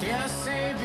que assim